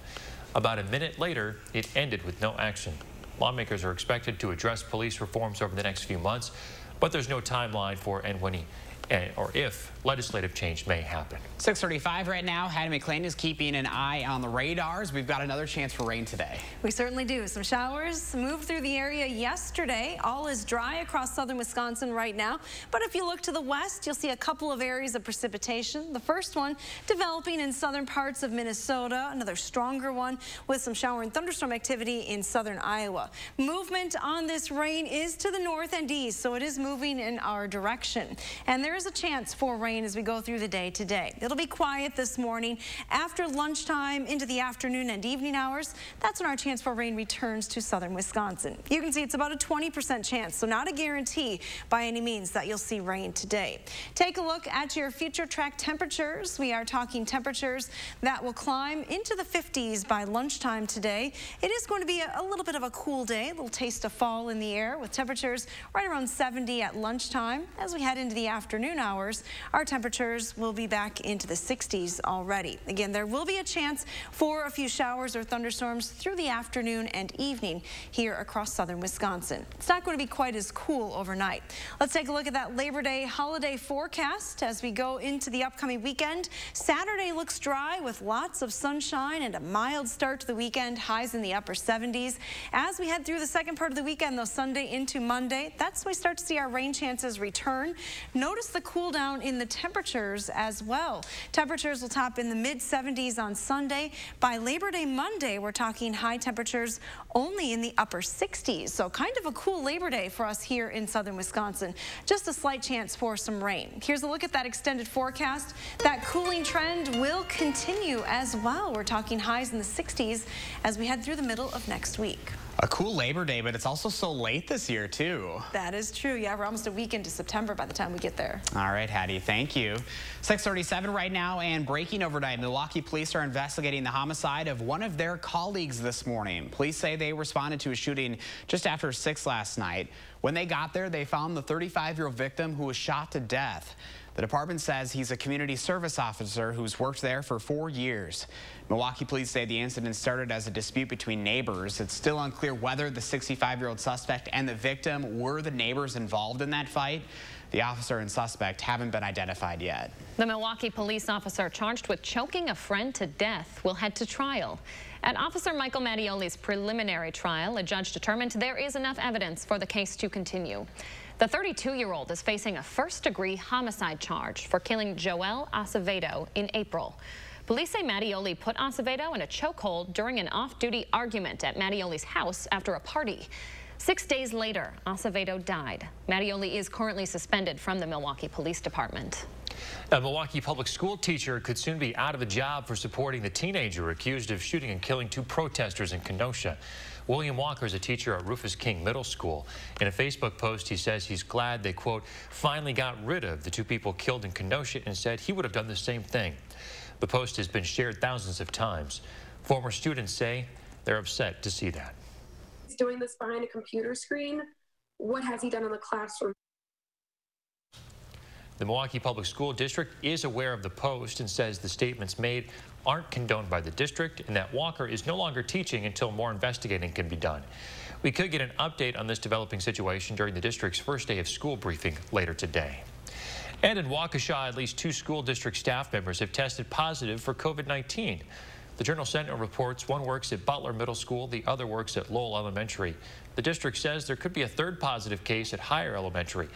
About a minute later, it ended with no action. Lawmakers are expected to address police reforms over the next few months, but there's no timeline for and when he, eh, or if legislative change may happen. 635 right now. Hattie McLean is keeping an eye on the radars. We've got another chance for rain today. We certainly do. Some showers moved through the area yesterday. All is dry across southern Wisconsin right now. But if you look to the west, you'll see a couple of areas of precipitation. The first one developing in southern parts of Minnesota. Another stronger one with some shower and thunderstorm activity in southern Iowa. Movement on this rain is to the north and east, so it is moving in our direction. And there is a chance for rain as we go through the day today. It'll be quiet this morning. After lunchtime into the afternoon and evening hours, that's when our chance for rain returns to southern Wisconsin. You can see it's about a 20% chance, so not a guarantee by any means that you'll see rain today. Take a look at your future track temperatures. We are talking temperatures that will climb into the 50s by lunchtime today. It is going to be a, a little bit of a cool day, a little taste of fall in the air with temperatures right around 70 at lunchtime. As we head into the afternoon hours, our temperatures will be back into the 60s already. Again, there will be a chance for a few showers or thunderstorms through the afternoon and evening here across southern Wisconsin. It's not going to be quite as cool overnight. Let's take a look at that Labor Day holiday forecast as we go into the upcoming weekend. Saturday looks dry with lots of sunshine and a mild start to the weekend, highs in the upper 70s. As we head through the second part of the weekend, though, Sunday into Monday, that's when we start to see our rain chances return. Notice the cool down in the temperatures as well. Temperatures will top in the mid 70s on Sunday. By Labor Day Monday, we're talking high temperatures only in the upper 60s. So kind of a cool Labor Day for us here in southern Wisconsin. Just a slight chance for some rain. Here's a look at that extended forecast. That cooling trend will continue as well. We're talking highs in the 60s as we head through the middle of next week. A cool Labor Day, but it's also so late this year, too. That is true. Yeah, we're almost a week into September by the time we get there. All right, Hattie, thank you. 637 right now and breaking overnight. Milwaukee police are investigating the homicide of one of their colleagues this morning. Police say they responded to a shooting just after 6 last night. When they got there, they found the 35-year-old victim who was shot to death. The department says he's a community service officer who's worked there for four years. Milwaukee police say the incident started as a dispute between neighbors. It's still unclear whether the 65-year-old suspect and the victim were the neighbors involved in that fight. The officer and suspect haven't been identified yet. The Milwaukee police officer charged with choking a friend to death will head to trial. At Officer Michael Mattioli's preliminary trial, a judge determined there is enough evidence for the case to continue. The 32-year-old is facing a first-degree homicide charge for killing Joel Acevedo in April. Police say Mattioli put Acevedo in a chokehold during an off-duty argument at Mattioli's house after a party. Six days later, Acevedo died. Mattioli is currently suspended from the Milwaukee Police Department. A Milwaukee public school teacher could soon be out of a job for supporting the teenager accused of shooting and killing two protesters in Kenosha. William Walker is a teacher at Rufus King Middle School. In a Facebook post, he says he's glad they, quote, finally got rid of the two people killed in Kenosha and said he would have done the same thing. The post has been shared thousands of times. Former students say they're upset to see that He's doing this behind a computer screen. What has he done in the classroom? The Milwaukee Public School District is aware of the post and says the statements made aren't condoned by the district and that Walker is no longer teaching until more investigating can be done. We could get an update on this developing situation during the district's first day of school briefing later today. And in Waukesha, at least two school district staff members have tested positive for COVID-19. The Journal Sentinel reports one works at Butler Middle School, the other works at Lowell Elementary. The district says there could be a third positive case at Heyer Elementary.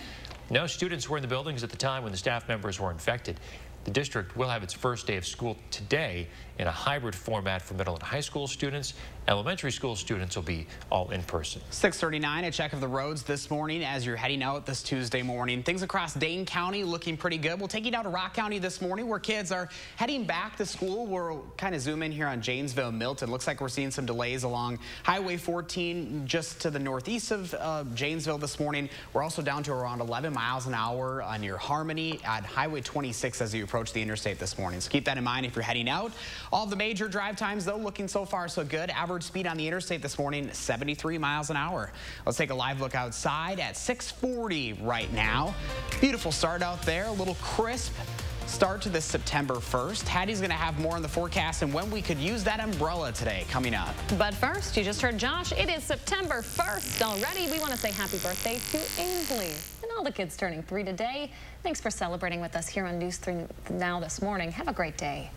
No students were in the buildings at the time when the staff members were infected. The district will have its first day of school today in a hybrid format for middle and high school students. Elementary school students will be all in person. 639, a check of the roads this morning as you're heading out this Tuesday morning. Things across Dane County looking pretty good. We'll take you down to Rock County this morning where kids are heading back to school. We'll kind of zoom in here on Janesville, Milton. Looks like we're seeing some delays along Highway 14 just to the northeast of uh, Janesville this morning. We're also down to around 11 miles an hour uh, near Harmony at Highway 26 as you approach the interstate this morning. So keep that in mind if you're heading out. All the major drive times, though, looking so far so good. Average speed on the interstate this morning, 73 miles an hour. Let's take a live look outside at 640 right now. Beautiful start out there, a little crisp start to this September 1st. Hattie's going to have more on the forecast and when we could use that umbrella today coming up. But first, you just heard Josh. It is September 1st already. We want to say happy birthday to Ainsley and all the kids turning three today. Thanks for celebrating with us here on News 3 Now this morning. Have a great day.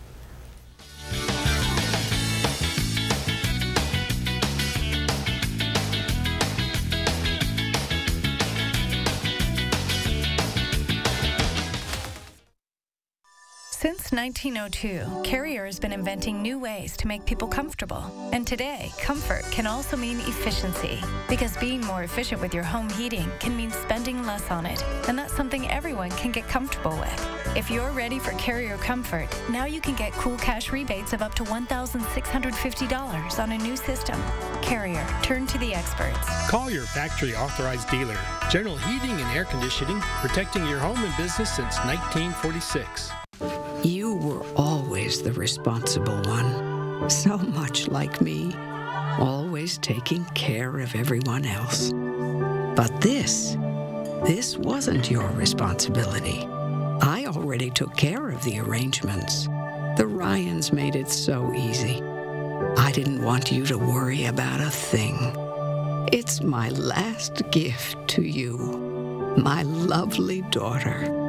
Since 1902, Carrier has been inventing new ways to make people comfortable. And today, comfort can also mean efficiency. Because being more efficient with your home heating can mean spending less on it. And that's something everyone can get comfortable with. If you're ready for Carrier comfort, now you can get cool cash rebates of up to $1,650 on a new system. Carrier, turn to the experts. Call your factory authorized dealer. General Heating and Air Conditioning, protecting your home and business since 1946. You were always the responsible one, so much like me, always taking care of everyone else. But this, this wasn't your responsibility. I already took care of the arrangements. The Ryans made it so easy. I didn't want you to worry about a thing. It's my last gift to you, my lovely daughter.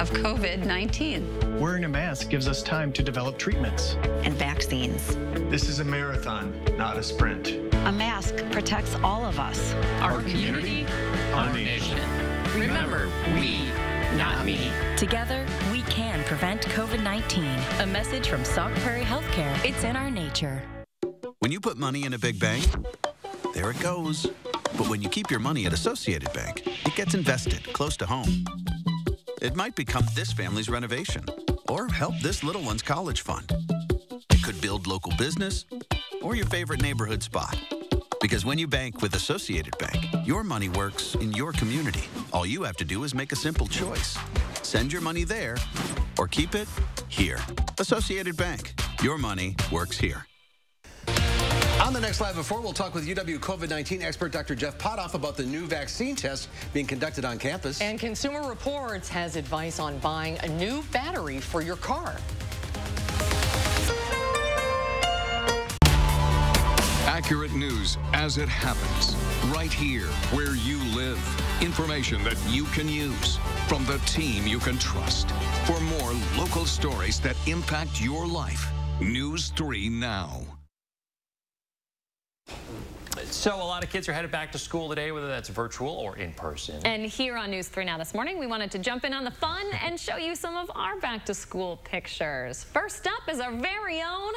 of COVID 19. Wearing a mask gives us time to develop treatments and vaccines. This is a marathon, not a sprint. A mask protects all of us, our, our community, our nation. Remember, we, not me. Together, we can prevent COVID 19. A message from Sauk Prairie Healthcare. It's in our nature. When you put money in a big bank, there it goes. But when you keep your money at Associated Bank, it gets invested close to home. It might become this family's renovation or help this little one's college fund. It could build local business or your favorite neighborhood spot. Because when you bank with Associated Bank, your money works in your community. All you have to do is make a simple choice. Send your money there or keep it here. Associated Bank. Your money works here. On the next Live Before, we'll talk with UW COVID-19 expert Dr. Jeff Pothof about the new vaccine test being conducted on campus. And Consumer Reports has advice on buying a new battery for your car. Accurate news as it happens, right here where you live. Information that you can use from the team you can trust. For more local stories that impact your life, News 3 Now. So a lot of kids are headed back to school today, whether that's virtual or in person. And here on News 3 Now this morning, we wanted to jump in on the fun and show you some of our back to school pictures. First up is our very own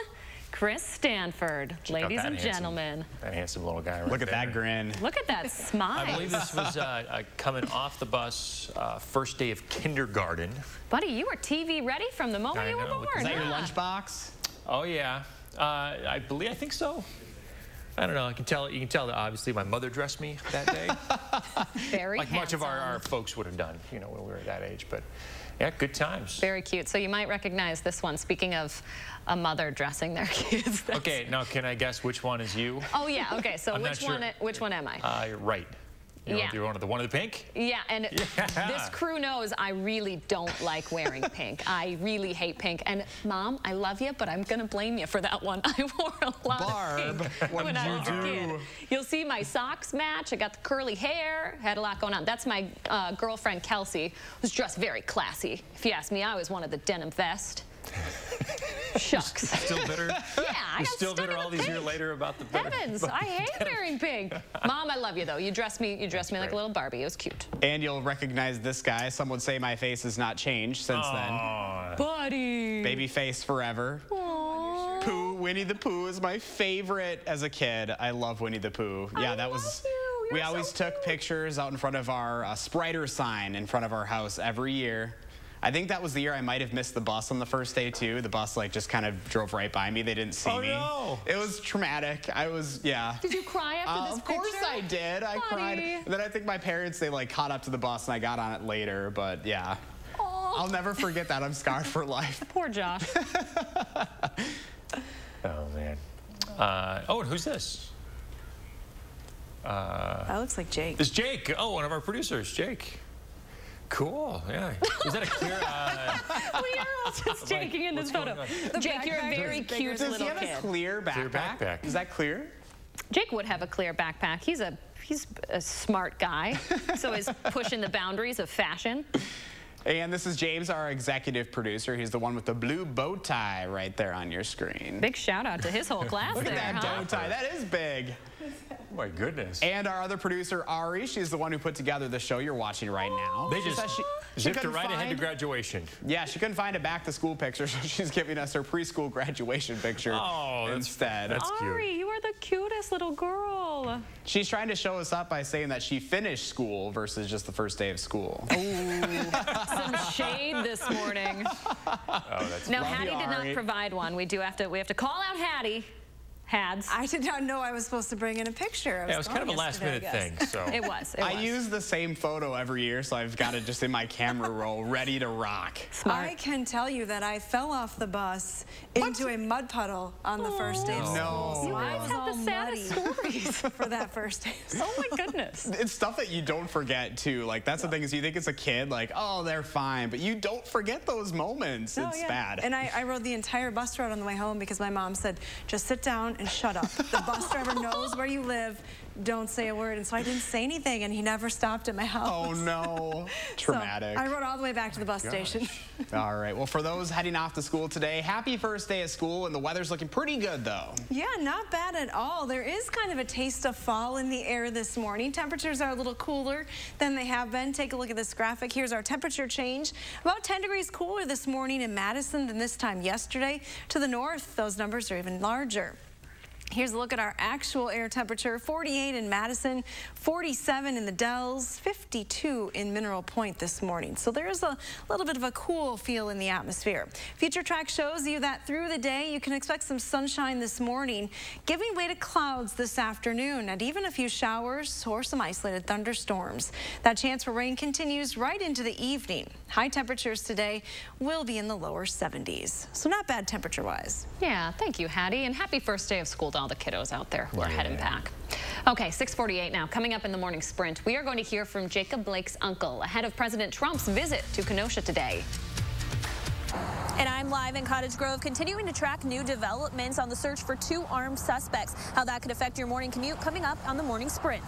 Chris Stanford. Check Ladies and handsome- gentlemen, That handsome little guy right Look at there. that grin. look at that smile. I believe this was uh, uh, coming off the bus, uh, first day of kindergarten. Buddy, you were TV ready from the moment I you were born. Is that your lunchbox? Oh yeah, uh, I believe I think so. I don't know. I can tell. You can tell that obviously my mother dressed me that day, Very like much of our, our folks would have done, you know, when we were that age. But yeah, good times. Very cute. So you might recognize this one. Speaking of a mother dressing their kids. Okay, now can I guess which one is you? Oh yeah. Okay. So I'm which sure. one? Which one am I? Uh, right. You Yeah. You're one of the one of the pink. Yeah, and Yeah. this crew knows I really don't like wearing pink. I really hate pink. And mom, I love you, but I'm gonna blame you for that one. I wore a lot Barb, of pink what when did I you was a kid. do? You'll see my socks match. I got the curly hair. Had a lot going on. That's my uh, girlfriend Kelsey, who's dressed very classy. If you ask me, I was one of the denim vest. Shucks. Still bitter? Yeah, I got still stuck bitter in all the these years later about the bitter. Heavens, I hate wearing pink. Mom, I love you though. You dressed me. You dressed me like a little Barbie. It was cute. And you'll recognize this guy. Some would say my face has not changed since then. Buddy. Baby face forever. Pooh, Winnie the Pooh is my favorite as a kid. I love Winnie the Pooh. Yeah, that was. We always took pictures out in front of our uh, Spriter sign in front of our house every year. I think that was the year I might have missed the bus on the first day too. The bus like just kind of drove right by me. They didn't see Oh, me. no. It was traumatic. I was yeah. Did you cry after Uh, this of course picture? I did. I cried. And then I think my parents they like caught up to the bus and I got on it later. But yeah, I'll never forget that. I'm scarred for life. Poor Josh. Oh man. Uh, oh, and who's this? Uh, That looks like Jake. It's Jake. Oh, one of our producers, Jake. Cool. Yeah. Is that a clear? Uh, we are all just taking in this photo. Jake, you're a very cute Does he little have kid. a clear backpack? Clear backpack. Is that clear? Jake would have a clear backpack. He's a he's a smart guy, so he's pushing the boundaries of fashion. And this is James, our executive producer. He's the one with the blue bow tie right there on your screen. Big shout out to his whole class Look there, at that huh? bow tie. That is big. Oh my goodness. And our other producer, Ari, she's the one who put together the show you're watching right now. They She just says she- she zipped it couldn't right ahead to graduation. Yeah, she couldn't find a back to school picture, so she's giving us her preschool graduation picture Oh, instead. that's cute. Ari, you are the cutest little girl. She's trying to show us up by saying that she finished school versus just the first day of school. Some shade this morning. Oh, that's Now Hattie you, did not provide one. We do have to we have to call out Hattie. Hads. I did not know I was supposed to bring in a picture. I Yeah, it was kind of a gone last yesterday, I minute guess. thing. So It was. It I was. use the same photo every year, so I've got it just in my camera roll, ready to rock. I can tell you that I fell off the bus into a mud puddle on the first day of oh, school. No. So You guys have the saddest muddy for that first day. of. Oh my goodness. It's stuff that you don't forget too. Like that's the thing is you think it's a kid, like oh they're fine, but you don't forget those moments. Oh, it's yeah. bad. And I, I rode the entire bus route on the way home because my mom said, just sit down down and shut up. The bus driver knows where you live. Don't say a word. And so I didn't say anything, and he never stopped at my house. Oh, no. Traumatic. So I rode all the way back to the bus Gosh. station. all right. Well, for those heading off to school today, happy first day of school, and the weather's looking pretty good, though. Yeah, not bad at all. There is kind of a taste of fall in the air this morning. Temperatures are a little cooler than they have been. Take a look at this graphic. Here's our temperature change. About 10 degrees cooler this morning in Madison than this time yesterday. To the north, those numbers are even larger. Here's a look at our actual air temperature. 48 in Madison, 47 in the Dells, 52 in Mineral Point this morning. So there's a little bit of a cool feel in the atmosphere. Future track shows you that through the day, you can expect some sunshine this morning, giving way to clouds this afternoon and even a few showers or some isolated thunderstorms. That chance for rain continues right into the evening. High temperatures today will be in the lower 70s. So not bad temperature-wise. Yeah, thank you, Hattie, and happy first day of school all the kiddos out there who are yeah. heading back. Okay, 648 now. Coming up in the morning sprint, we are going to hear from Jacob Blake's uncle ahead of President Trump's visit to Kenosha today. And I'm live in Cottage Grove, continuing to track new developments on the search for two armed suspects. How that could affect your morning commute coming up on the morning sprint.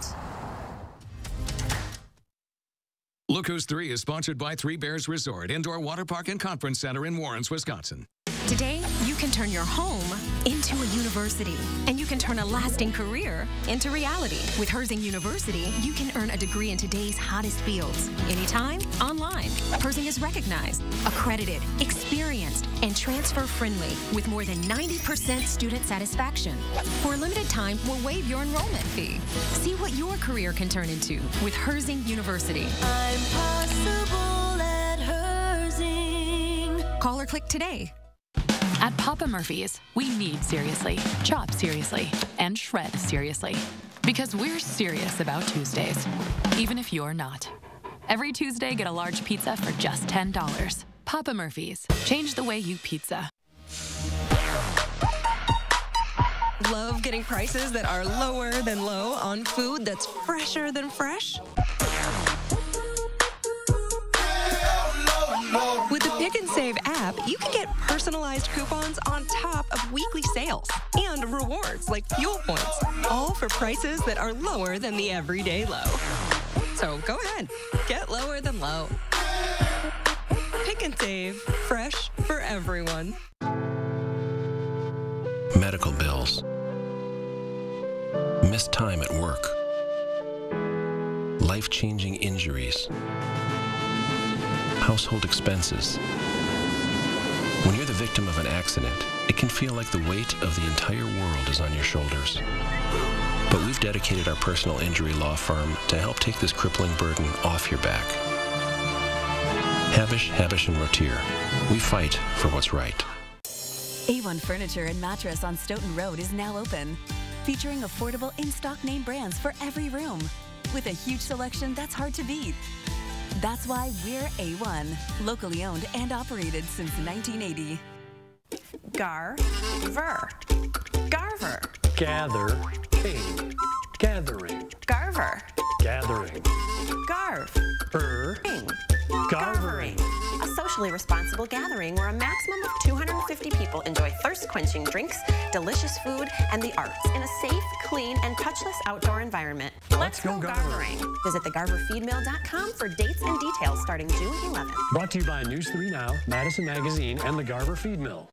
Look Who's 3 is sponsored by Three Bears Resort, Indoor Water Park and Conference Center in Warrens, Wisconsin. Today, you can turn your home into a university, and you can turn a lasting career into reality. With Herzing University, you can earn a degree in today's hottest fields, anytime, online. Herzing is recognized, accredited, experienced, and transfer friendly with more than 90% student satisfaction. For a limited time, we'll waive your enrollment fee. See what your career can turn into with Herzing University. Call or click today. At Papa Murphy's, we need seriously, chop seriously, and shred seriously. Because we're serious about Tuesdays, even if you're not. Every Tuesday, get a large pizza for just $10. Papa Murphy's. Change the way you pizza. Love getting prices that are lower than low on food that's fresher than fresh? With the Pick and Save app, you can get personalized coupons on top of weekly sales and rewards like fuel points, all for prices that are lower than the everyday low. So go ahead, get lower than low. Pick and Save, fresh for everyone. Medical bills, missed time at work, life changing injuries household expenses. When you're the victim of an accident, it can feel like the weight of the entire world is on your shoulders. But we've dedicated our personal injury law firm to help take this crippling burden off your back. Habush, Habush, and Rottier. We fight for what's right. A1 Furniture and Mattress on Stoughton Road is now open, featuring affordable in-stock name brands for every room, with a huge selection that's hard to beat. That's why we're A1, locally owned and operated since 1980. Gar-ver. Garver. Gather. Ing. Gathering. Garver. Gathering. Garv. Er. Ing. Garvering. A socially responsible gathering where a maximum of 250 people enjoy thirst-quenching drinks, delicious food, and the arts in a safe, clean, and touchless outdoor environment. Let's, Let's go, go garvering. Visit thegarverfeedmill.com for dates and details starting June 11th. Brought to you by News 3 Now, Madison Magazine, and the Garver Feed Mill.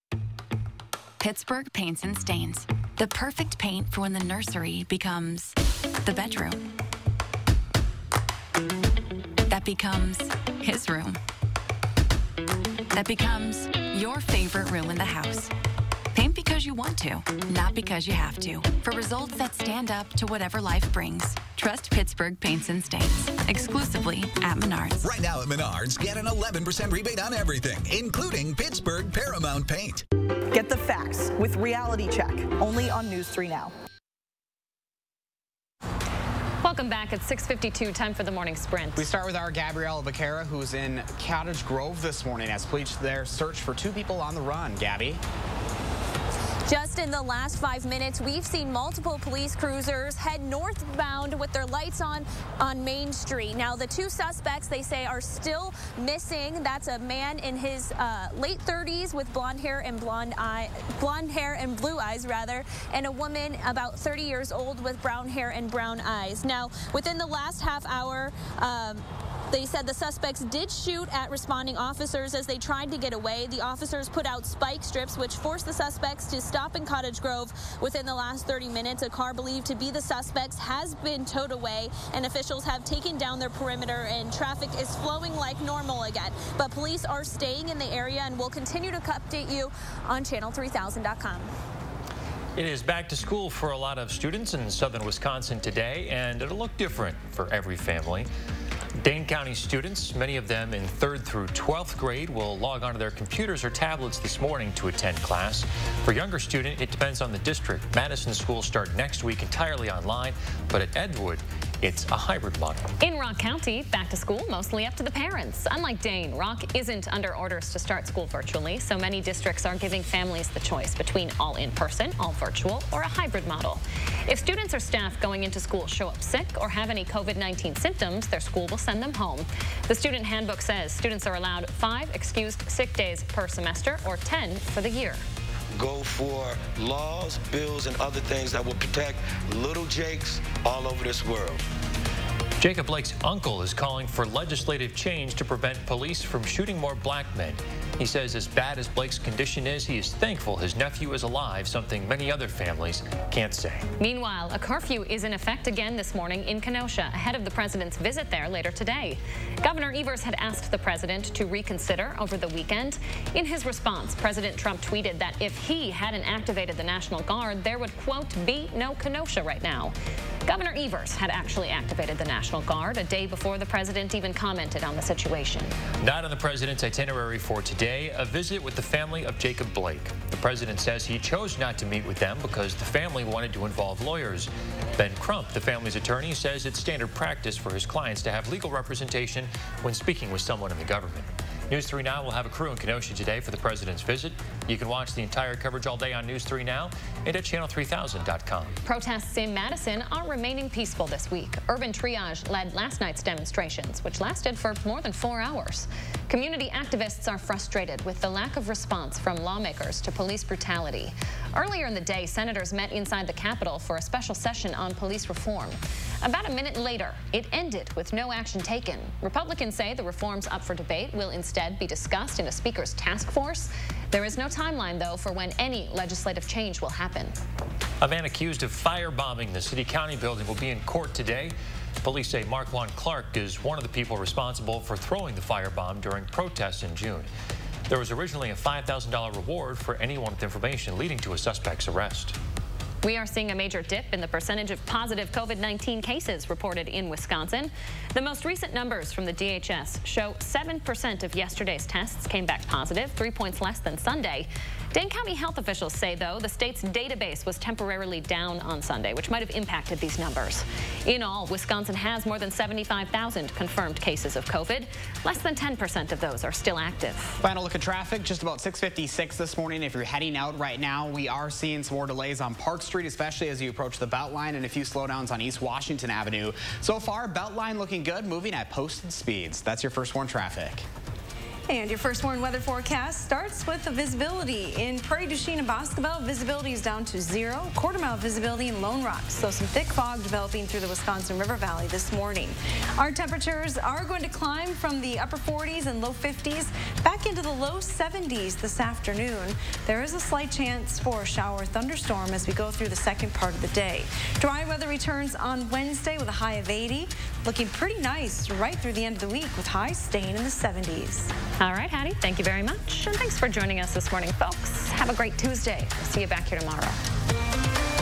Pittsburgh Paints and Stains. The perfect paint for when the nursery becomes the bedroom. That becomes his room. That becomes your favorite room in the house. Paint because you want to, not because you have to. For results that stand up to whatever life brings. Trust Pittsburgh Paints and Stains. Exclusively at Menards. Right now at Menards, get an 11% rebate on everything, including Pittsburgh Paramount Paint. Get the facts with Reality Check, only on News 3 Now. Welcome back at 6.52, time for the morning sprint. We start with our Gabriella Becerra, who's in Cottage Grove this morning as police there search for two people on the run. Gabby? Just in the last five minutes, we've seen multiple police cruisers head northbound with their lights on on Main Street. Now, the two suspects they say are still missing. That's a man in his uh, late 30s with blonde hair and blonde eye, blonde hair and blue eyes rather, and a woman about 30 years old with brown hair and brown eyes. Now, within the last half hour. Um, they said the suspects did shoot at responding officers as they tried to get away. The officers put out spike strips, which forced the suspects to stop in Cottage Grove. Within the last 30 minutes, a car believed to be the suspects has been towed away, and officials have taken down their perimeter, and traffic is flowing like normal again. But police are staying in the area and will continue to update you on channel3000.com. It is back to school for a lot of students in southern Wisconsin today, and it'll look different for every family. Dane County students, many of them in 3rd through 12th grade, will log onto their computers or tablets this morning to attend class. For younger students, it depends on the district. Madison schools start next week entirely online, but at Edgewood, it's a hybrid model. In Rock County, back to school mostly up to the parents. Unlike Dane, Rock isn't under orders to start school virtually, so many districts are giving families the choice between all in-person, all virtual, or a hybrid model. If students or staff going into school show up sick or have any COVID-19 symptoms, their school will send them home. The student handbook says students are allowed five excused sick days per semester or 10 for the year go for laws, bills, and other things that will protect little Jakes all over this world. Jacob Blake's uncle is calling for legislative change to prevent police from shooting more black men. He says as bad as Blake's condition is, he is thankful his nephew is alive, something many other families can't say. Meanwhile, a curfew is in effect again this morning in Kenosha, ahead of the president's visit there later today. Governor Evers had asked the president to reconsider over the weekend. In his response, President Trump tweeted that if he hadn't activated the National Guard, there would, quote, be no Kenosha right now. Governor Evers had actually activated the National Guard a day before the president even commented on the situation. Not on the president's itinerary for today, a visit with the family of Jacob Blake. The president says he chose not to meet with them because the family wanted to involve lawyers. Ben Crump, the family's attorney, says it's standard practice for his clients to have legal representation when speaking with someone in the government. News 3 Now will have a crew in Kenosha today for the president's visit. You can watch the entire coverage all day on News 3 Now and at channel3000.com. Protests in Madison are remaining peaceful this week. Urban Triage led last night's demonstrations, which lasted for more than four hours. Community activists are frustrated with the lack of response from lawmakers to police brutality. Earlier in the day, senators met inside the Capitol for a special session on police reform. About a minute later, it ended with no action taken. Republicans say the reforms up for debate will instead be discussed in a speaker's task force. There is no timeline, though, for when any legislative change will happen. A man accused of firebombing the city-county building will be in court today. Police say Mark Marquand Clark is one of the people responsible for throwing the firebomb during protests in June. There was originally a $5,000 reward for anyone with information leading to a suspect's arrest. We are seeing a major dip in the percentage of positive COVID-19 cases reported in Wisconsin. The most recent numbers from the DHS show 7% of yesterday's tests came back positive, three points less than Sunday. Dane County health officials say, though, the state's database was temporarily down on Sunday, which might have impacted these numbers. In all, Wisconsin has more than 75,000 confirmed cases of COVID. Less than 10% of those are still active. Final look at traffic, just about 656 this morning. If you're heading out right now, we are seeing some more delays on Park Street, especially as you approach the Beltline and a few slowdowns on East Washington Avenue. So far, Beltline looking good, moving at posted speeds. That's your first warn traffic. And your first warn weather forecast starts with the visibility. In Prairie du Chien and Boscobel, visibility is down to zero. Quarter mile visibility in Lone Rock. So some thick fog developing through the Wisconsin River Valley this morning. Our temperatures are going to climb from the upper 40s and low 50s back into the low 70s this afternoon. There is a slight chance for a shower thunderstorm as we go through the second part of the day. Dry weather returns on Wednesday with a high of 80. Looking pretty nice right through the end of the week with highs staying in the 70s. All right, Hattie, thank you very much. And thanks for joining us this morning, folks. Have a great Tuesday. See you back here tomorrow.